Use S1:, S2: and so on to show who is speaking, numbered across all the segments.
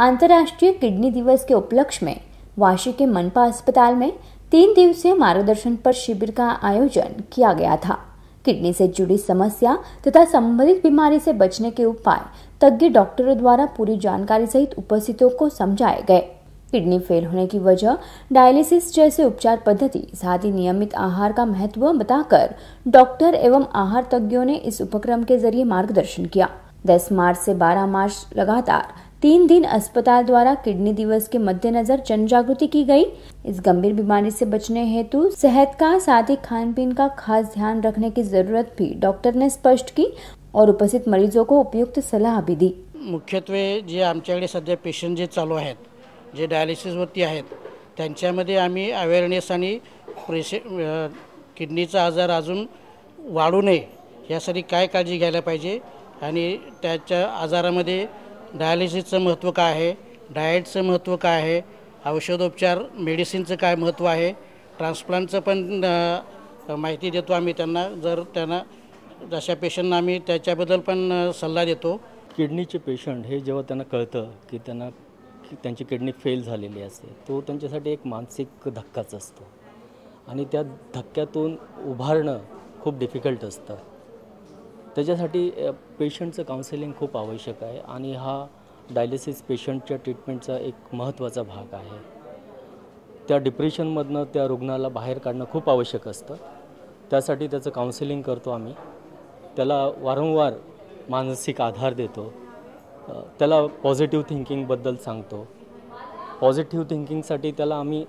S1: अंतर्राष्ट्रीय किडनी दिवस के उपलक्ष्य में वाशी के मनपा अस्पताल में तीन दिवसीय मार्गदर्शन पर शिविर का आयोजन किया गया था। किडनी से जुड़ी समस्या तथा संबंधित बीमारी से बचने के उपाय तज्ञ डॉक्टरों द्वारा पूरी जानकारी सहित उपस्थितों को समझाए गए। किडनी फेल होने की वजह डायलिसिस जैसे उपचार पद्धति, साथ ही नियमित आहार का महत्व बताकर डॉक्टर एवं आहार तज्ञों ने इस उपक्रम के ज़रिए मार्गदर्शन किया। 10 मार्च से 12 मार्च लगातार तीन दिन अस्पताल द्वारा किडनी दिवस के मद्देनजर जन जागृति की गई। इस गंभीर बीमारी से बचने हेतु सेहत का साथ ही खान पीन का खास ध्यान रखने की जरूरत भी डॉक्टर ने स्पष्ट की और उपस्थित मरीजों को उपयुक्त सलाह भी दी।
S2: मुख्यत्वे जे आमच्याकडे सध्या पेशंट जे चालू आहेत जे डायलिसिसवरती आहेत त्यांच्यामध्ये आम्ही अवेअरनेस आणि प्रेशे किडनीचा आजार अजून वाढू नये यासाठी काय काळजी घ्यायला पाहिजे आणि त्याच्या आजारामध्ये डायलिसिसचं महत्त्व काय आहे? डाएटचं महत्त्व काय आहे? औषधोपचार मेडिसिनचं काय महत्त्व आहे? ट्रान्सप्लांटचं पण माहिती देतो आम्ही त्यांना. जर त्यांना जशा पेशंटना आम्ही त्याच्याबद्दल पण सल्ला देतो.
S3: किडनीचे पेशंट हे जेव्हा त्यांना कळतं की त्यांना त्यांची किडनी फेल झालेली असते तो त्यांच्यासाठी एक मानसिक धक्काच असतो. आणि त्या धक्क्यातून उभारणं खूप डिफिकल्ट असतं. त्याच्यासाठी पेशंटचं काउन्सिलिंग खूप आवश्यक आहे आणि हा डायलिसिस पेशंटच्या ट्रीटमेंटचा एक महत्त्वाचा भाग आहे. त्या डिप्रेशनमधनं त्या रुग्णाला बाहेर काढणं खूप आवश्यक असतं. त्यासाठी त्याचं काउन्सिलिंग करतो आम्ही. त्याला वारंवार मानसिक आधार देतो. त्याला पॉझिटिव्ह थिंकिंगबद्दल सांगतो. पॉझिटिव्ह थिंकिंगसाठी त्याला आम्ही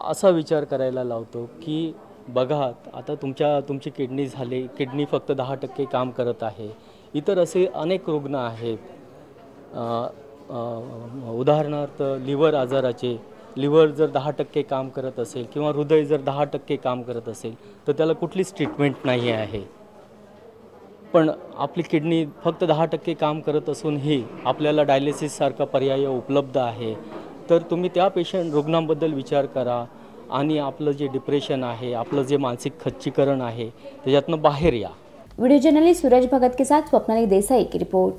S3: असा विचार करायला लावतो की बघा आता तुमच्या तुमची किडनी झाली किडनी फक्त दहा टक्के काम करत आहे. इतर असे अनेक रुग्ण आहेत. उदाहरणार्थ लिव्हर आजाराचे लिव्हर जर दहा टक्के काम करत असेल किंवा हृदय जर दहा टक्के काम करत असेल तर त्याला कुठलीच ट्रीटमेंट नाही आहे. पण आपली किडनी फक्त दहा टक्के काम करत असूनही आपल्याला डायलिसिससारखा पर्याय उपलब्ध आहे. तर तुम्ही त्या पेशंट रुग्णांबद्दल विचार करा. आणि आपलं जे डिप्रेशन आहे आपलं जे मानसिक खच्चीकरण आहे त्याच्यातनं बाहेर या.
S1: व्हिडिओ जर्नलिस्ट सूरज भगत के साथ स्वप्नाली देसाई की रिपोर्ट